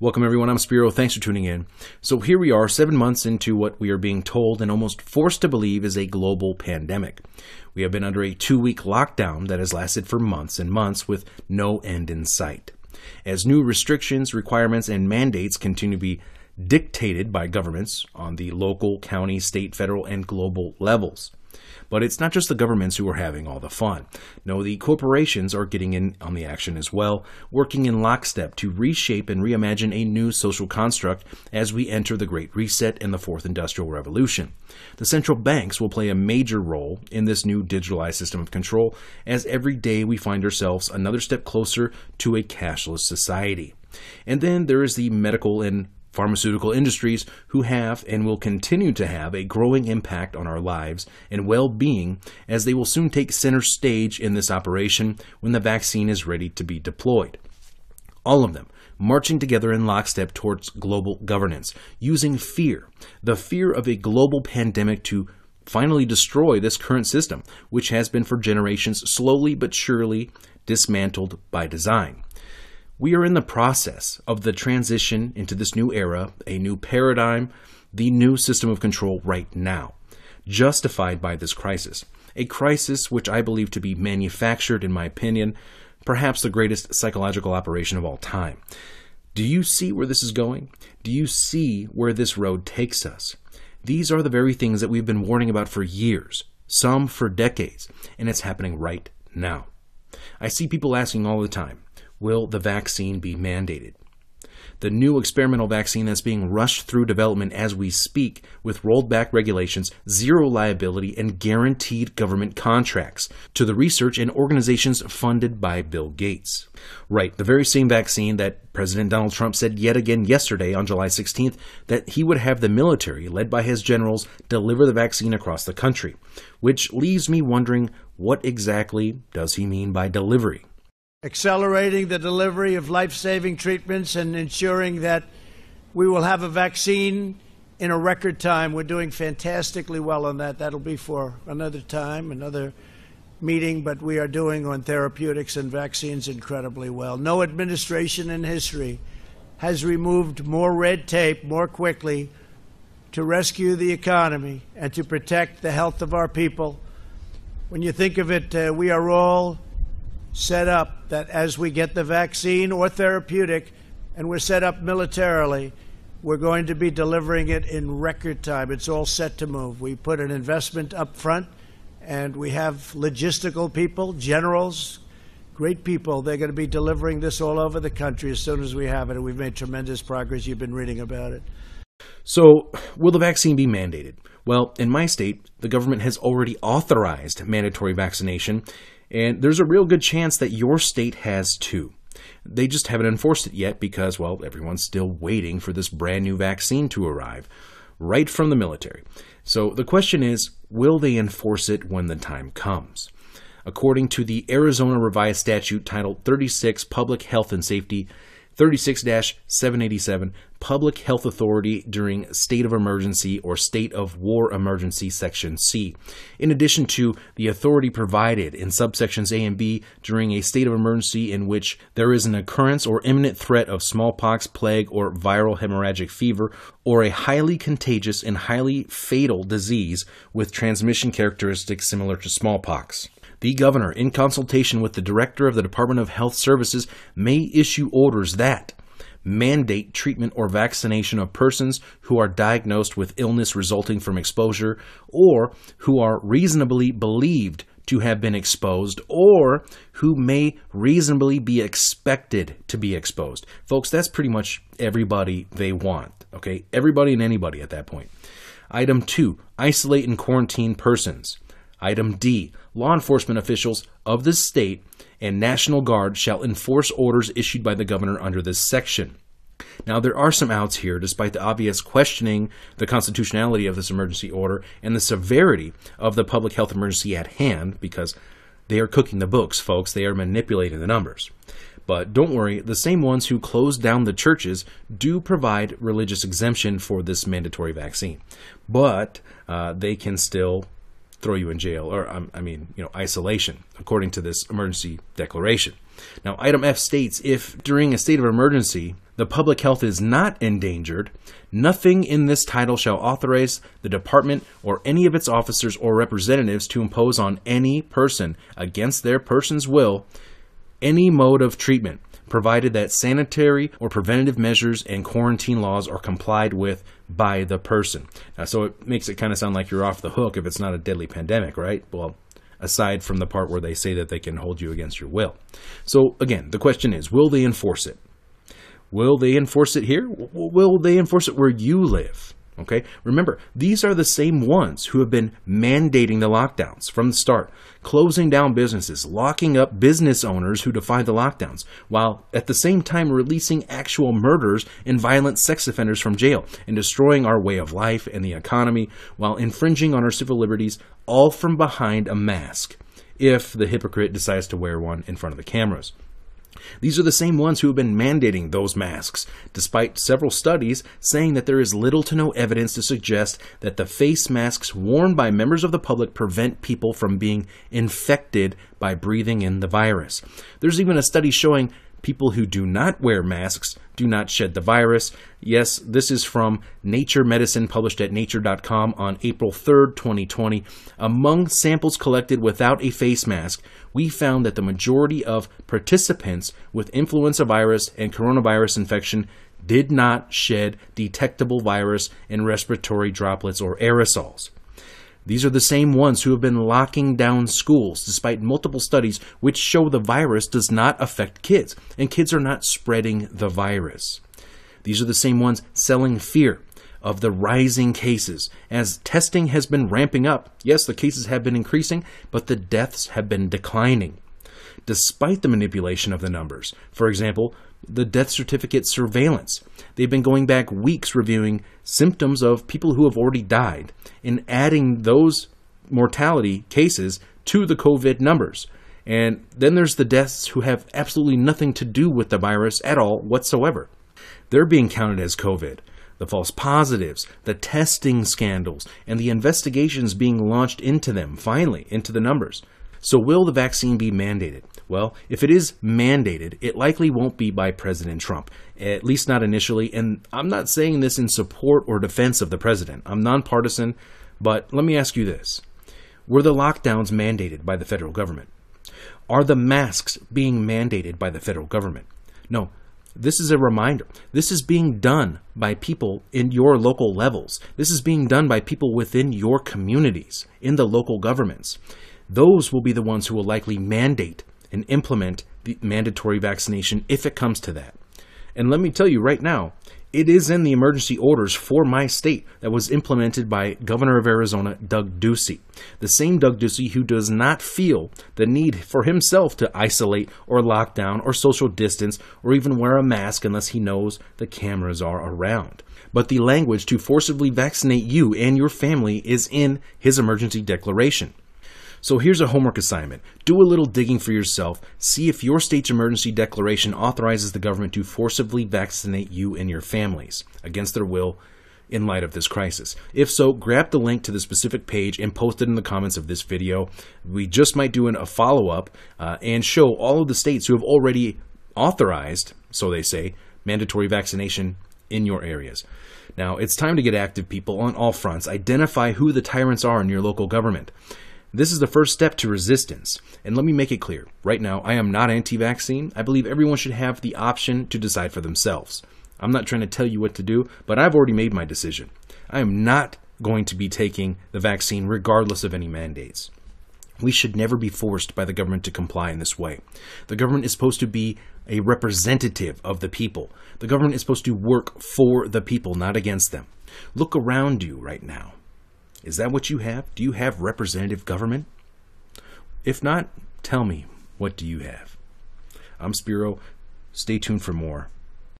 Welcome, everyone. I'm Spiro. Thanks for tuning in. So, here we are, seven months into what we are being told and almost forced to believe is a global pandemic. We have been under a two week lockdown that has lasted for months and months with no end in sight. As new restrictions, requirements, and mandates continue to be dictated by governments on the local, county, state, federal, and global levels. But it's not just the governments who are having all the fun. No, the corporations are getting in on the action as well, working in lockstep to reshape and reimagine a new social construct as we enter the Great Reset and the Fourth Industrial Revolution. The central banks will play a major role in this new digitalized system of control as every day we find ourselves another step closer to a cashless society. And then there is the medical and pharmaceutical industries who have and will continue to have a growing impact on our lives and well being, as they will soon take center stage in this operation when the vaccine is ready to be deployed. All of them marching together in lockstep towards global governance, using fear, the fear of a global pandemic to finally destroy this current system, which has been for generations slowly but surely dismantled by design. We are in the process of the transition into this new era, a new paradigm, the new system of control right now, justified by this crisis. A crisis which I believe to be manufactured, in my opinion, perhaps the greatest psychological operation of all time. Do you see where this is going? Do you see where this road takes us? These are the very things that we've been warning about for years, some for decades, and it's happening right now. I see people asking all the time, will the vaccine be mandated? The new experimental vaccine that's being rushed through development as we speak with rolled back regulations, zero liability, and guaranteed government contracts to the research and organizations funded by Bill Gates. Right, the very same vaccine that President Donald Trump said yet again yesterday on July 16th that he would have the military, led by his generals, deliver the vaccine across the country. Which leaves me wondering what exactly does he mean by delivery? Accelerating the delivery of life saving treatments and ensuring that we will have a vaccine in a record time. We're doing fantastically well on that. That'll be for another time, another meeting, but we are doing on therapeutics and vaccines incredibly well. No administration in history has removed more red tape more quickly to rescue the economy and to protect the health of our people. When you think of it, uh, we are all set up that as we get the vaccine or therapeutic, and we're set up militarily, we're going to be delivering it in record time. It's all set to move. We put an investment up front, and we have logistical people, generals, great people. They're going to be delivering this all over the country as soon as we have it, and we've made tremendous progress. You've been reading about it. So, will the vaccine be mandated? Well, in my state, the government has already authorized mandatory vaccination, and there's a real good chance that your state has too. They just haven't enforced it yet because, well, everyone's still waiting for this brand new vaccine to arrive right from the military. So the question is will they enforce it when the time comes? According to the Arizona Revised Statute Title 36 Public Health and Safety, 36 787 Public Health Authority during state of emergency or state of war emergency, Section C. In addition to the authority provided in subsections A and B during a state of emergency in which there is an occurrence or imminent threat of smallpox, plague, or viral hemorrhagic fever, or a highly contagious and highly fatal disease with transmission characteristics similar to smallpox. The governor, in consultation with the director of the Department of Health Services, may issue orders that mandate treatment or vaccination of persons who are diagnosed with illness resulting from exposure or who are reasonably believed to have been exposed or who may reasonably be expected to be exposed. Folks, that's pretty much everybody they want, okay? Everybody and anybody at that point. Item 2, isolate and quarantine persons. Item D. Law enforcement officials of the state and National Guard shall enforce orders issued by the governor under this section. Now, there are some outs here, despite the obvious questioning the constitutionality of this emergency order and the severity of the public health emergency at hand, because they are cooking the books, folks. They are manipulating the numbers. But don't worry, the same ones who closed down the churches do provide religious exemption for this mandatory vaccine. But uh, they can still throw you in jail, or um, I mean, you know, isolation, according to this emergency declaration. Now, item F states if during a state of emergency the public health is not endangered, nothing in this title shall authorize the department or any of its officers or representatives to impose on any person, against their person's will, any mode of treatment, provided that sanitary or preventative measures and quarantine laws are complied with by the person. Now, so it makes it kind of sound like you're off the hook if it's not a deadly pandemic, right? Well, aside from the part where they say that they can hold you against your will. So, again, the question is will they enforce it? Will they enforce it here? Will they enforce it where you live? Okay, remember, these are the same ones who have been mandating the lockdowns from the start, closing down businesses, locking up business owners who defy the lockdowns, while at the same time releasing actual murderers and violent sex offenders from jail and destroying our way of life and the economy while infringing on our civil liberties, all from behind a mask, if the hypocrite decides to wear one in front of the cameras. These are the same ones who have been mandating those masks, despite several studies saying that there is little to no evidence to suggest that the face masks worn by members of the public prevent people from being infected by breathing in the virus. There's even a study showing people who do not wear masks do not shed the virus. Yes, this is from Nature Medicine, published at nature.com on April 3rd, 2020. Among samples collected without a face mask, we found that the majority of participants with influenza virus and coronavirus infection did not shed detectable virus in respiratory droplets or aerosols. These are the same ones who have been locking down schools despite multiple studies which show the virus does not affect kids and kids are not spreading the virus. These are the same ones selling fear of the rising cases as testing has been ramping up. Yes, the cases have been increasing, but the deaths have been declining. Despite the manipulation of the numbers, for example, the death certificate surveillance. They've been going back weeks reviewing symptoms of people who have already died and adding those mortality cases to the COVID numbers. And then there's the deaths who have absolutely nothing to do with the virus at all whatsoever. They're being counted as COVID. The false positives, the testing scandals, and the investigations being launched into them, finally, into the numbers. So, will the vaccine be mandated? Well, if it is mandated, it likely won't be by President Trump, at least not initially. And I'm not saying this in support or defense of the president. I'm nonpartisan, but let me ask you this Were the lockdowns mandated by the federal government? Are the masks being mandated by the federal government? No. This is a reminder. This is being done by people in your local levels. This is being done by people within your communities, in the local governments those will be the ones who will likely mandate and implement the mandatory vaccination if it comes to that. And let me tell you right now, it is in the emergency orders for my state that was implemented by Governor of Arizona, Doug Ducey. The same Doug Ducey who does not feel the need for himself to isolate or lock down or social distance or even wear a mask unless he knows the cameras are around. But the language to forcibly vaccinate you and your family is in his emergency declaration. So here's a homework assignment. Do a little digging for yourself. See if your state's emergency declaration authorizes the government to forcibly vaccinate you and your families against their will in light of this crisis. If so, grab the link to the specific page and post it in the comments of this video. We just might do a follow up uh, and show all of the states who have already authorized, so they say, mandatory vaccination in your areas. Now, it's time to get active, people, on all fronts. Identify who the tyrants are in your local government. This is the first step to resistance. And let me make it clear right now, I am not anti vaccine. I believe everyone should have the option to decide for themselves. I'm not trying to tell you what to do, but I've already made my decision. I am not going to be taking the vaccine regardless of any mandates. We should never be forced by the government to comply in this way. The government is supposed to be a representative of the people. The government is supposed to work for the people, not against them. Look around you right now. Is that what you have? Do you have representative government? If not, tell me, what do you have? I'm Spiro. Stay tuned for more.